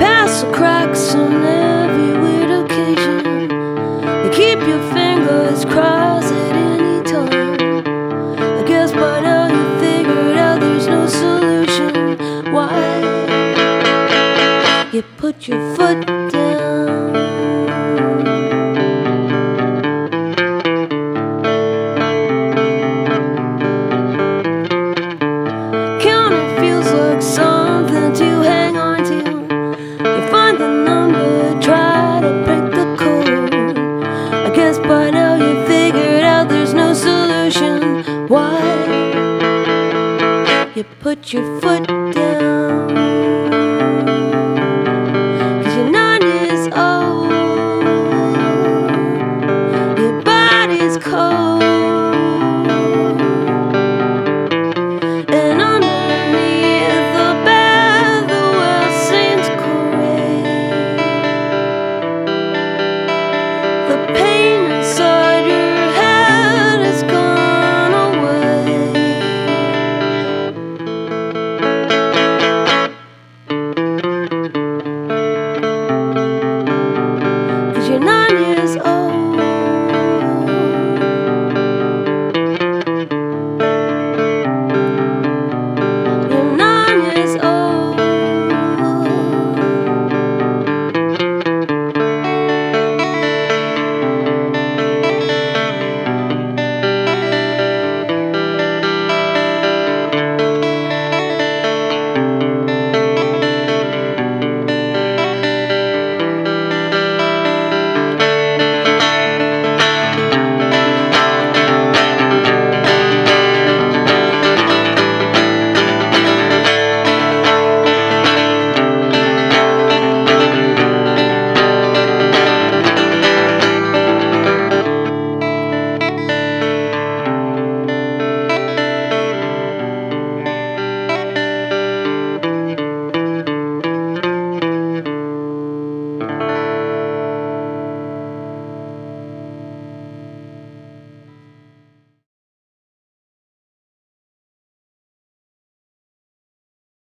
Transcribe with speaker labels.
Speaker 1: pass the cracks on every weird occasion. You keep your fingers crossed at any time. I guess by now you figured out there's no solution. Why? You put your foot down. You put your foot down.